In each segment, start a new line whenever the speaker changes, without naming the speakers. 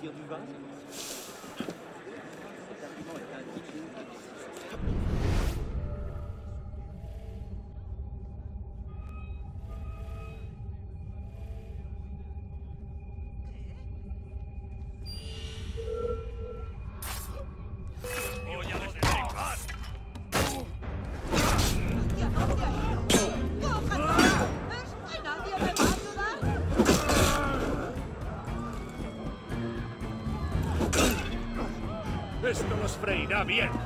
dire
du vin. freirá bien.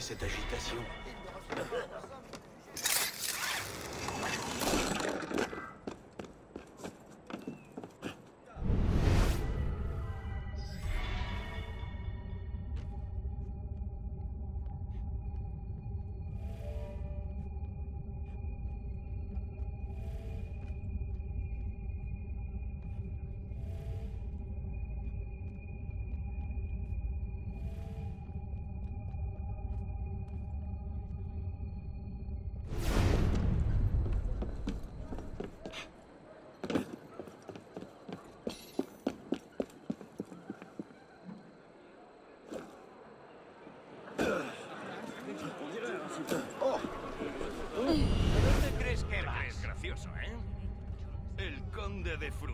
cette agitation.
¿eh? El conde de Fru.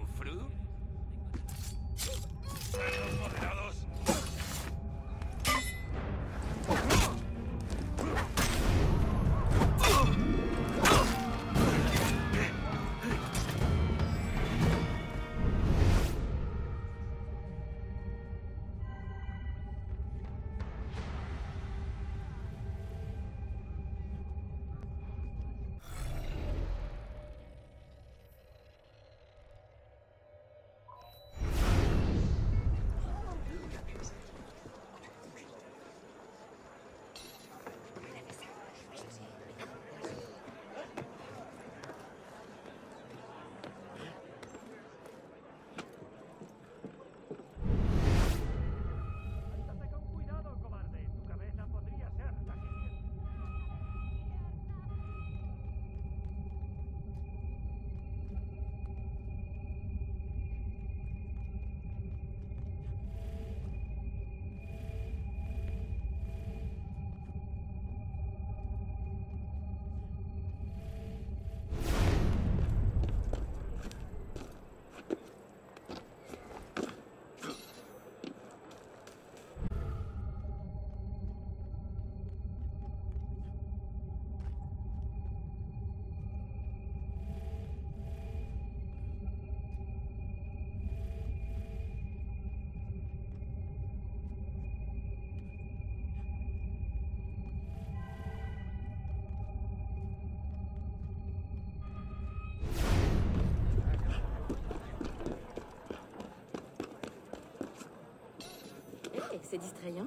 c'est
distrayant.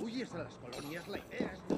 huyes a las colonias, la idea es...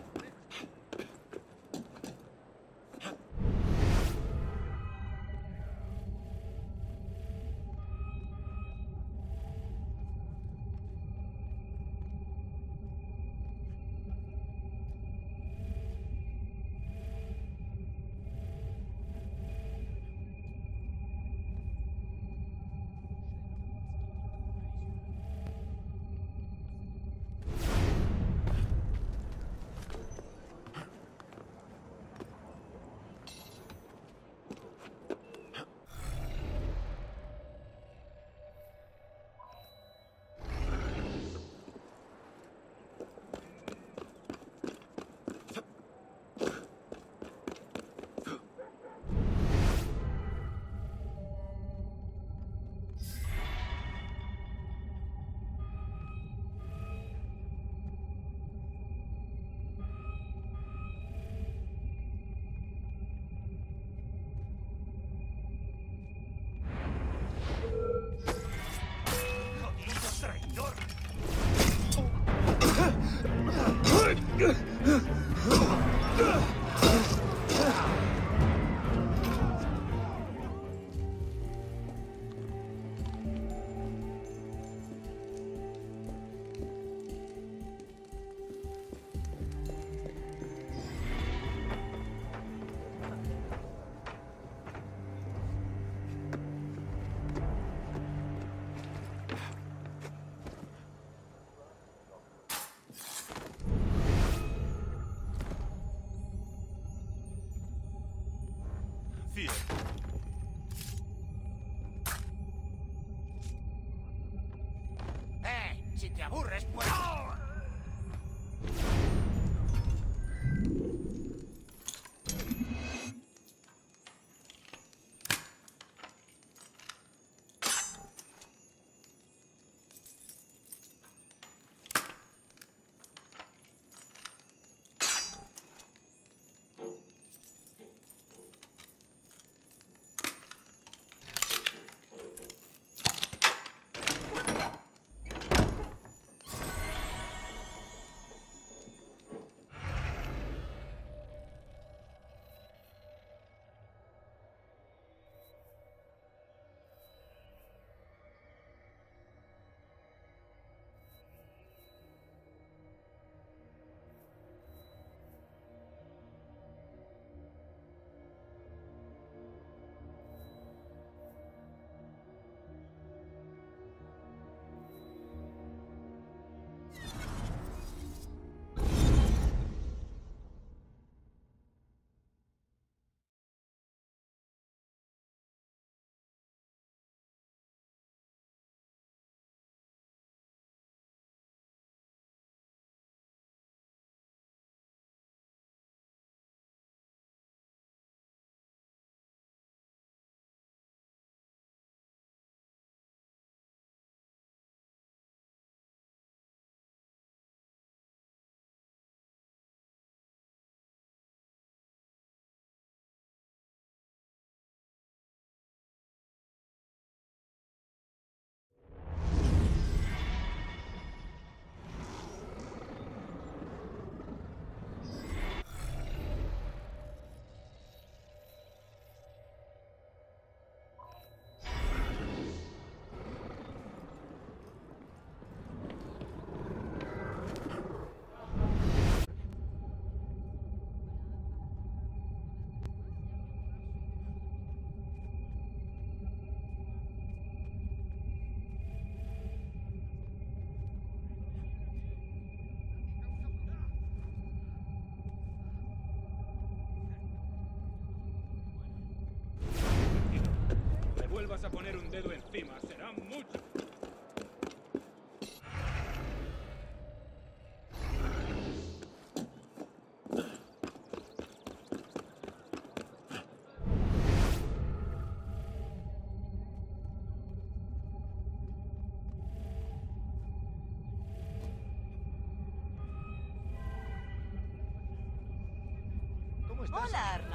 mucho.
¿Cómo estás?
Hola,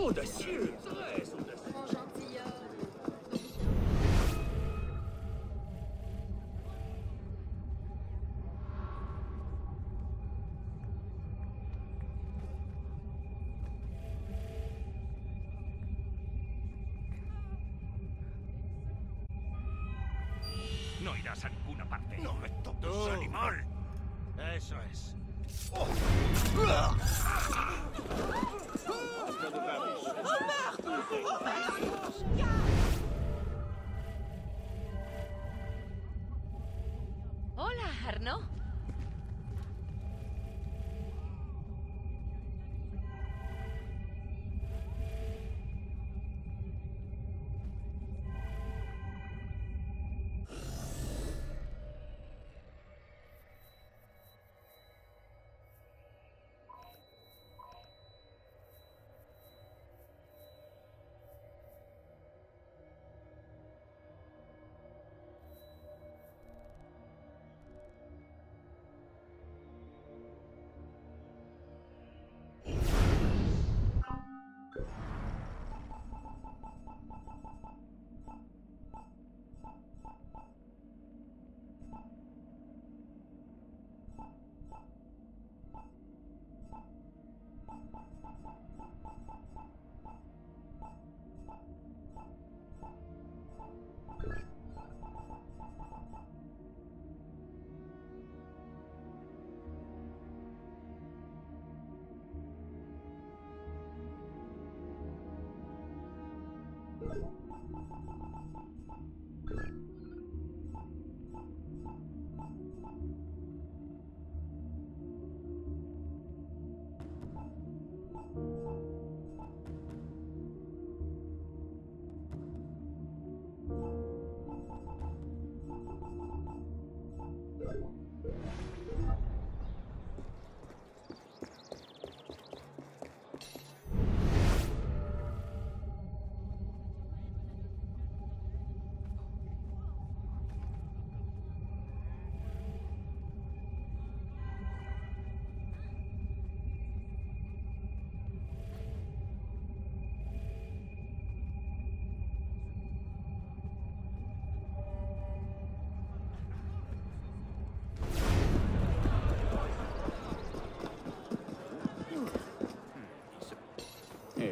我的
信。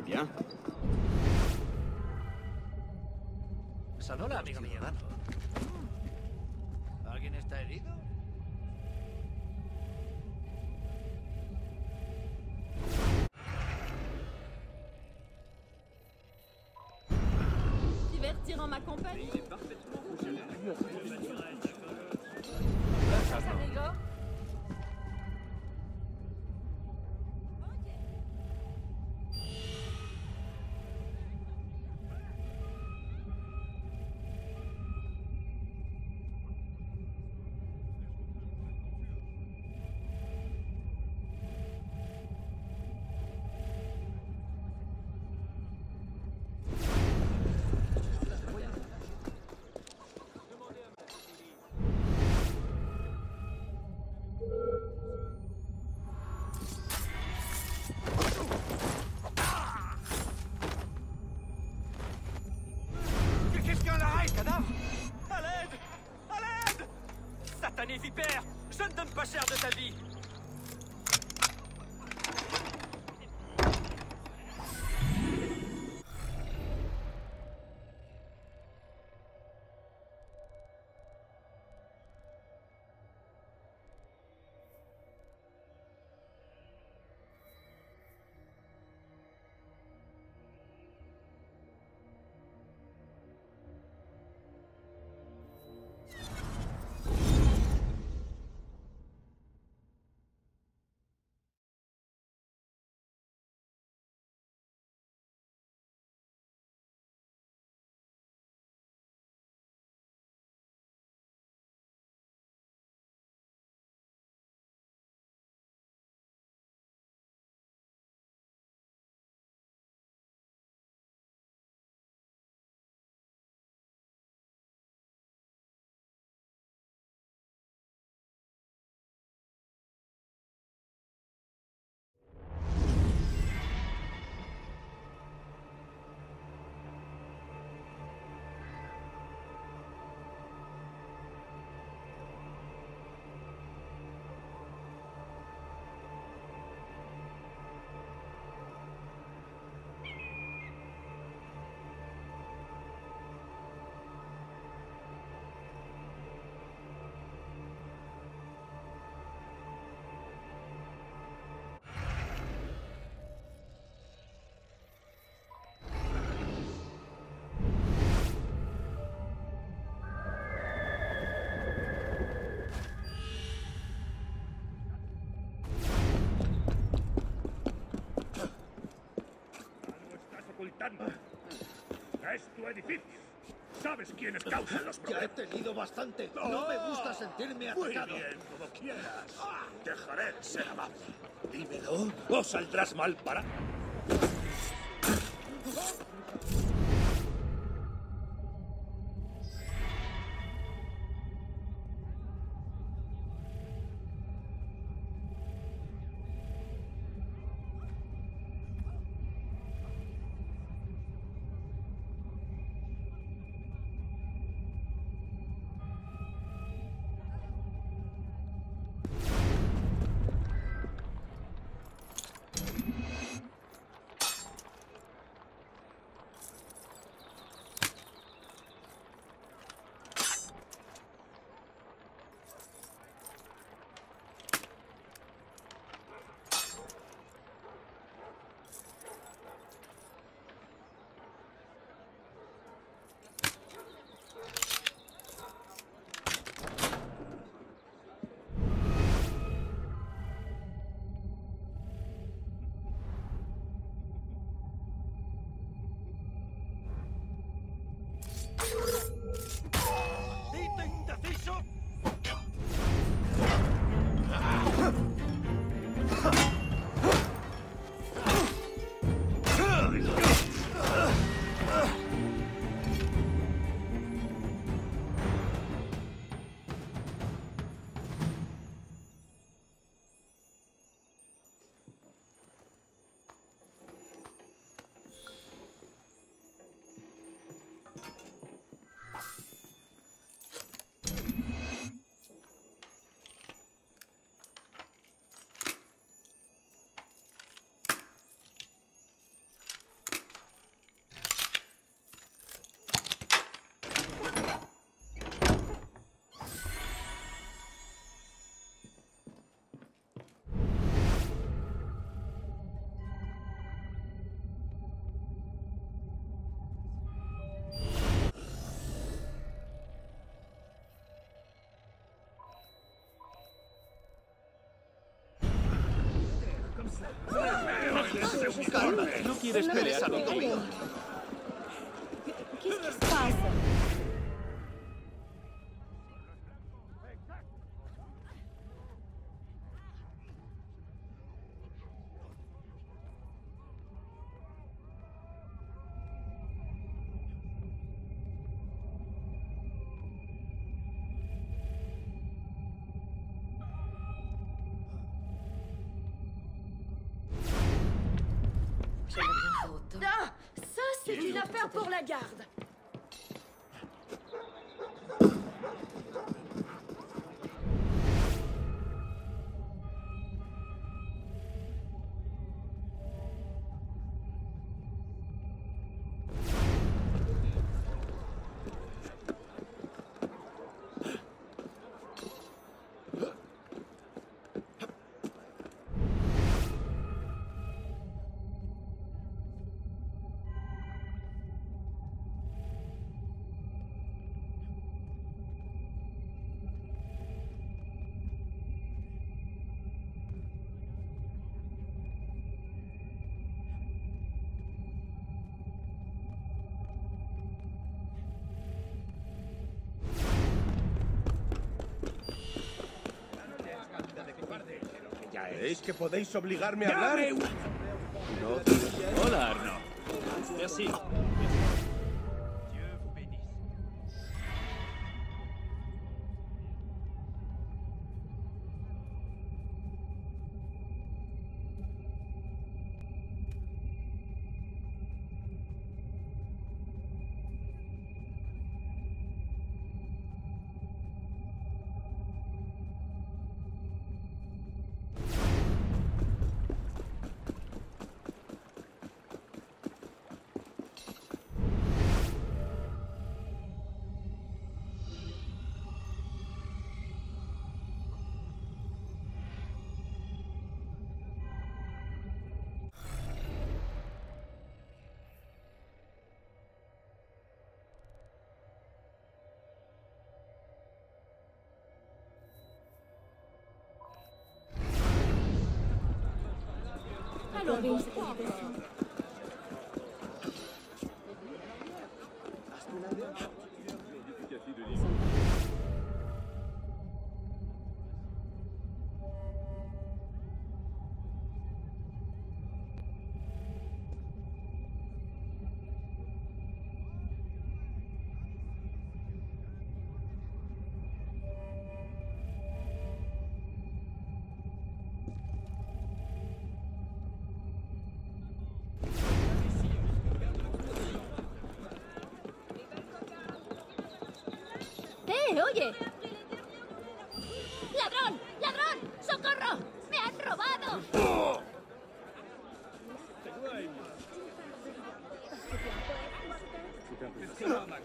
Bien,
Sanola, amigo mío.
Tu edificio. Sabes quiénes causan los
Ya he
problemas.
tenido bastante. No me gusta sentirme
Muy
atacado.
bien, como quieras. Dejaré de ser amable. Dímelo o saldrás mal para...
no quieres pelear amigo
¿Creéis que podéis obligarme a hablar?
Hola, Arno. Merci.
Loving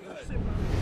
Eh,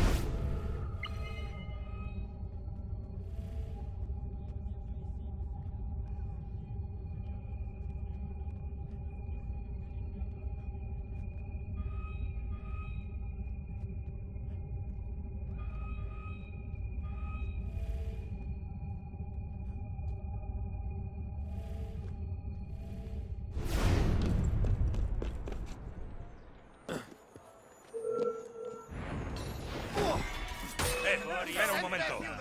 momento.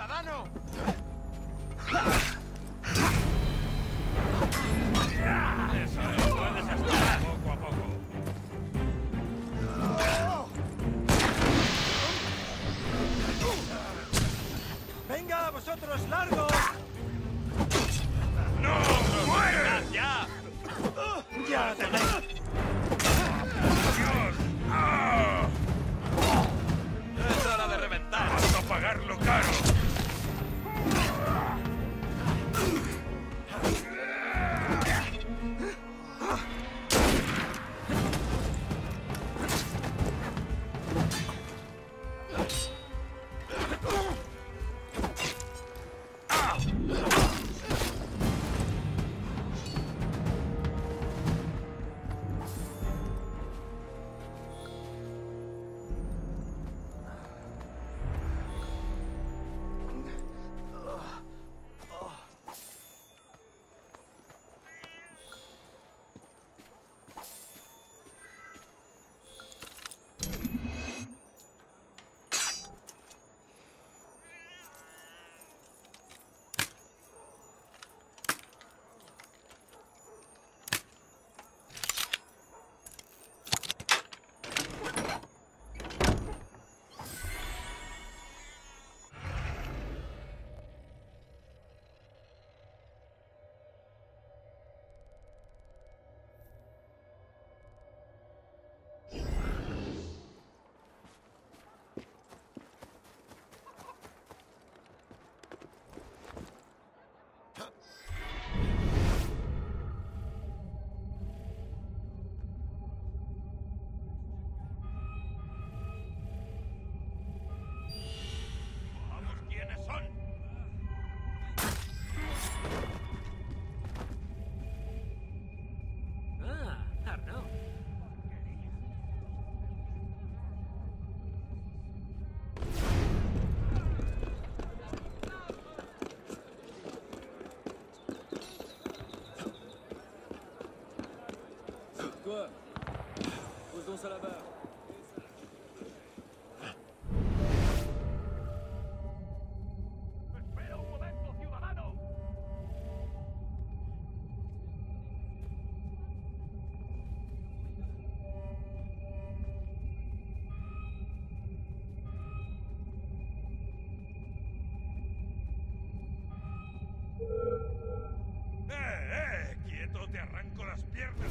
Las piernas!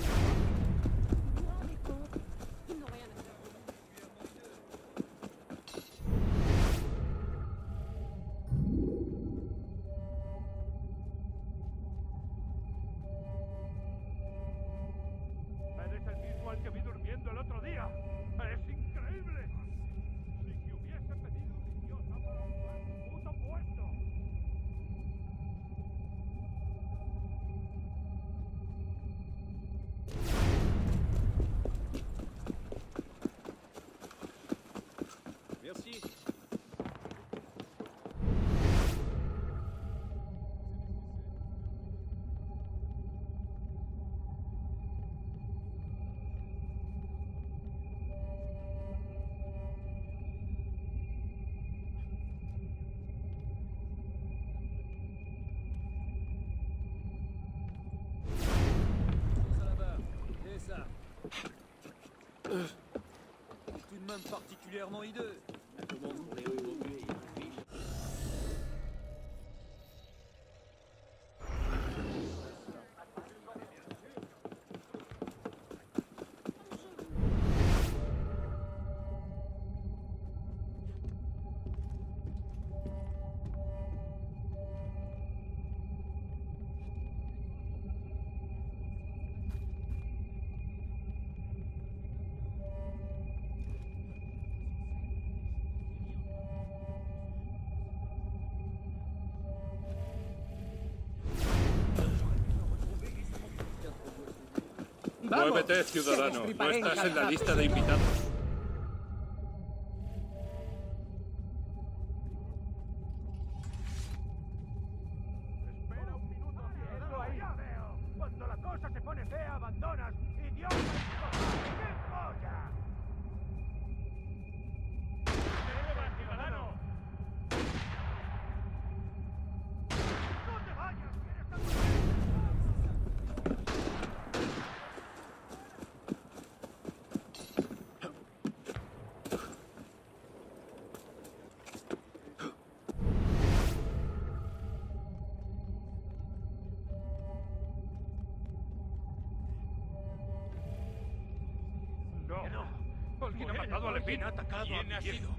Particulièrement hideux.
Muévete, ciudadano. No estás en la lista de invitados. ¿Quién ha sido?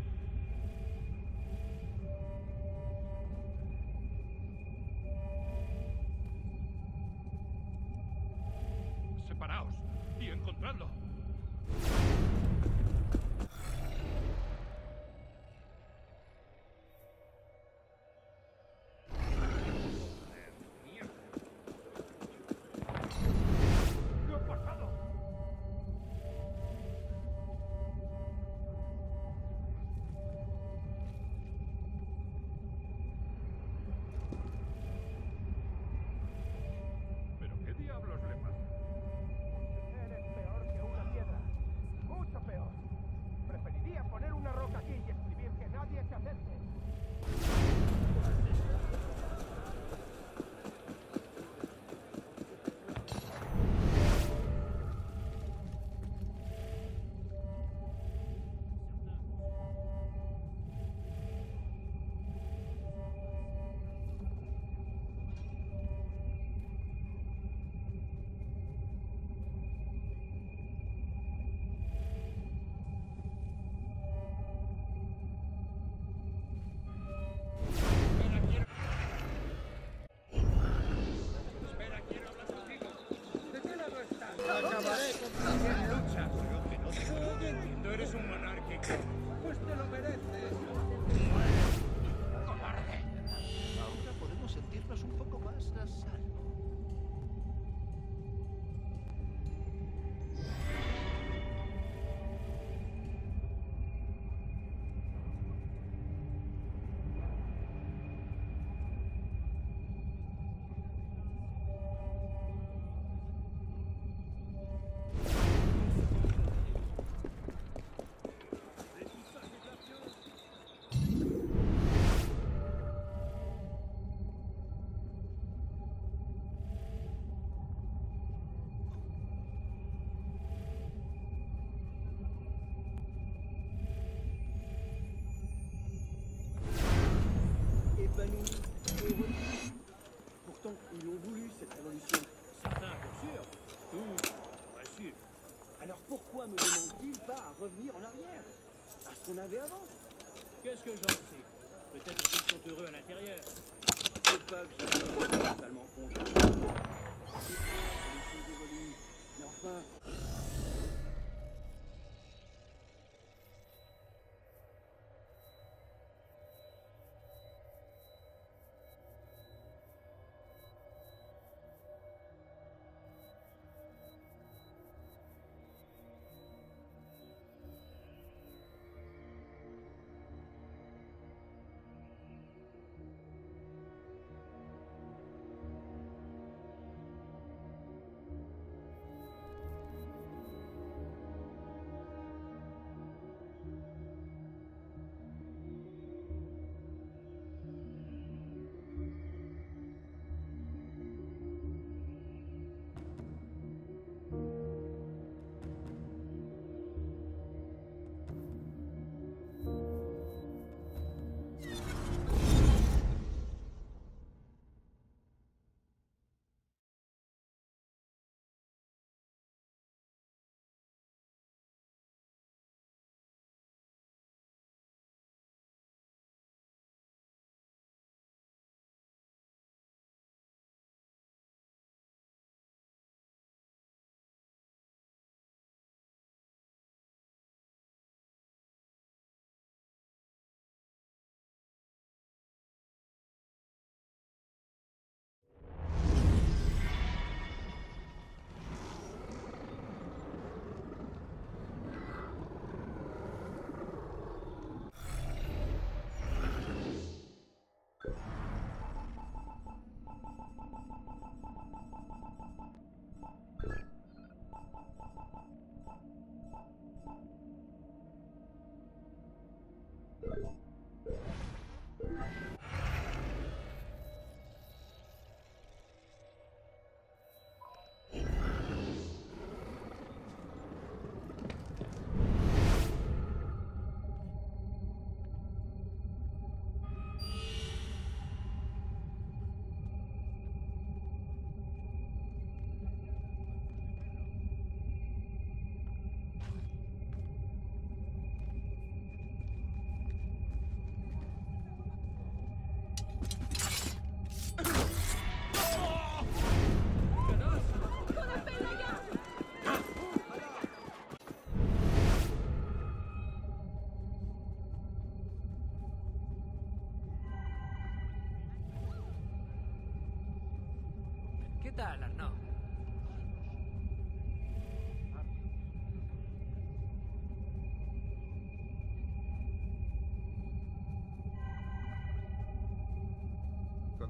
revenir en arrière, à ce qu'on avait avant.
Qu'est-ce que j'en sais? Peut-être qu'ils sont heureux à l'intérieur.
Ils peuvent se totalement. Mais enfin...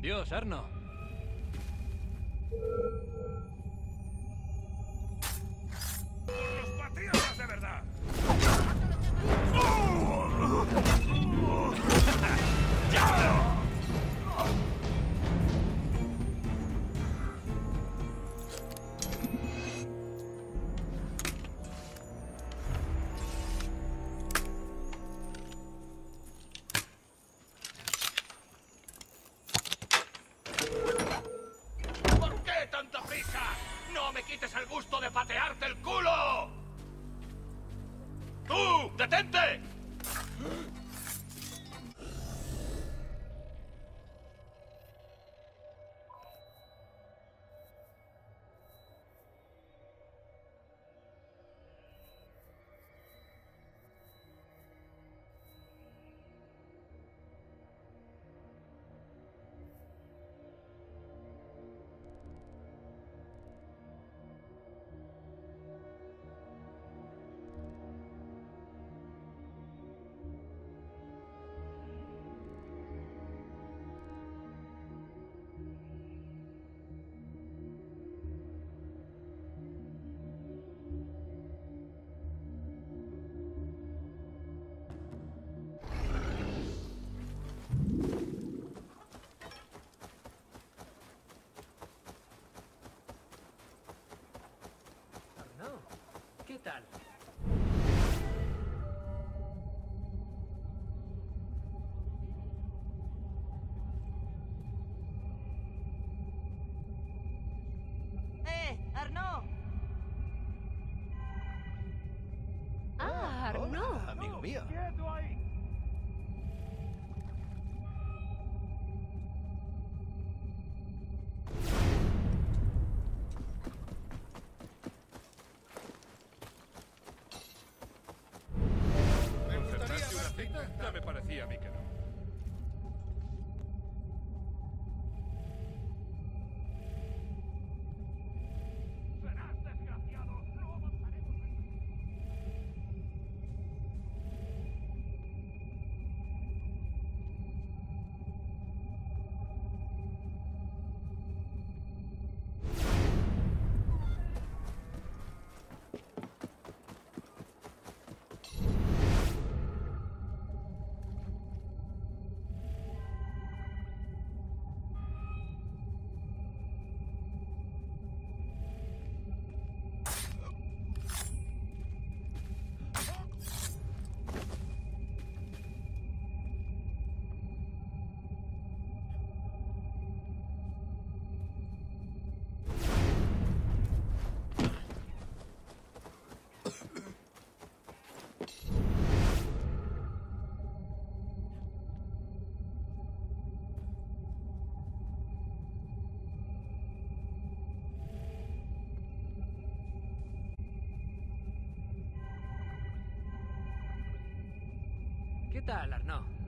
Dios,
Arno.
decía mi Total,
Arnaud.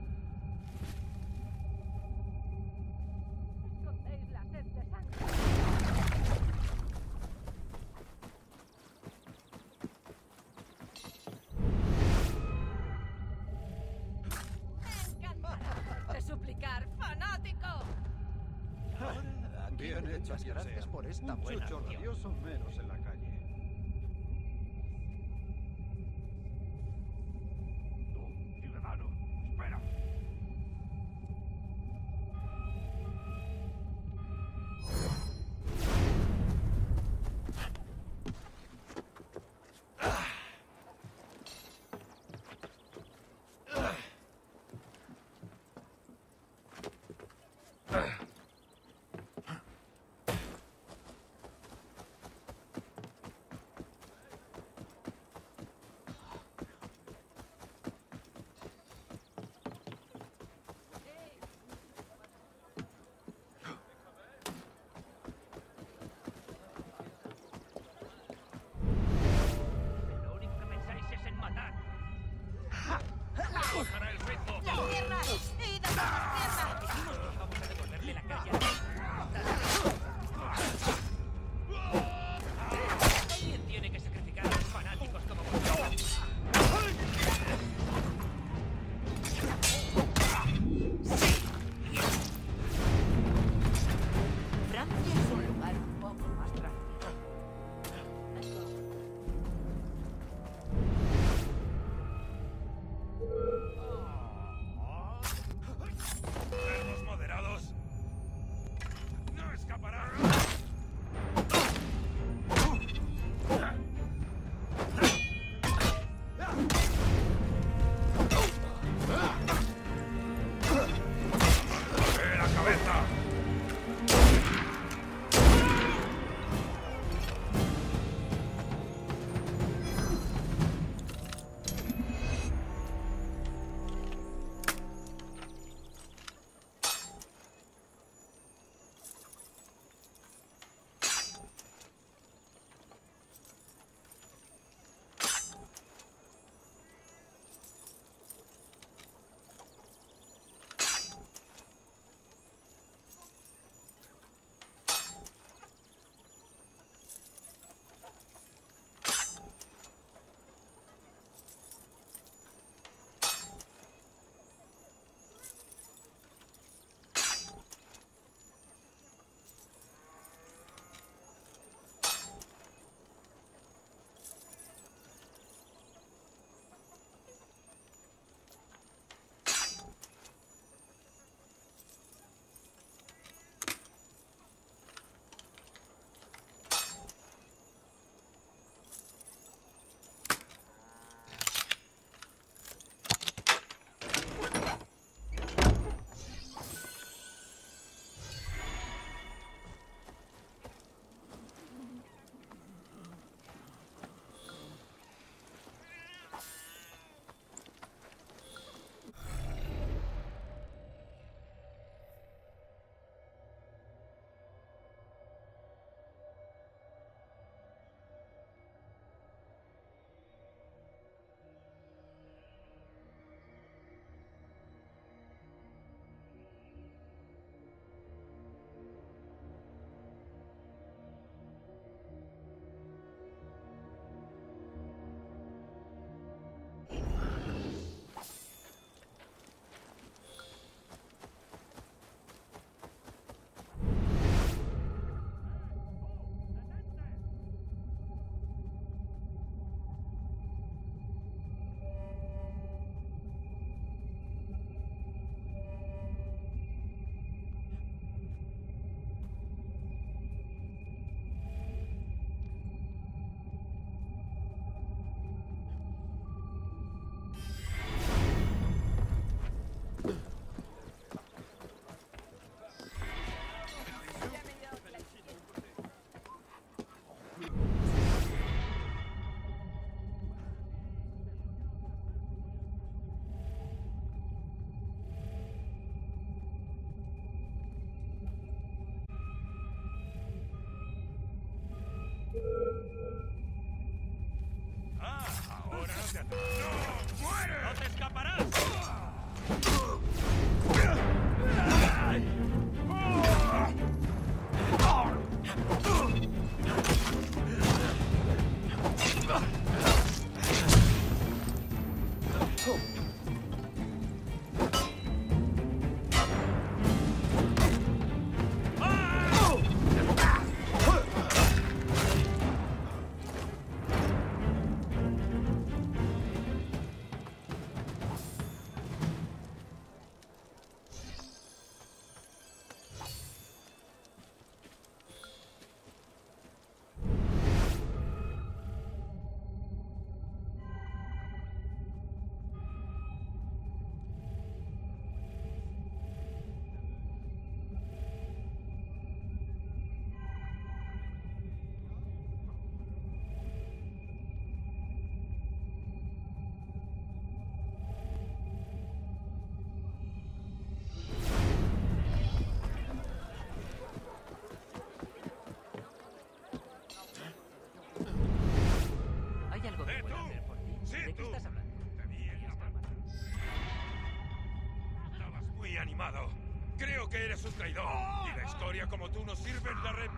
Creo que eres un traidor. Y la historia como tú no sirve en la red.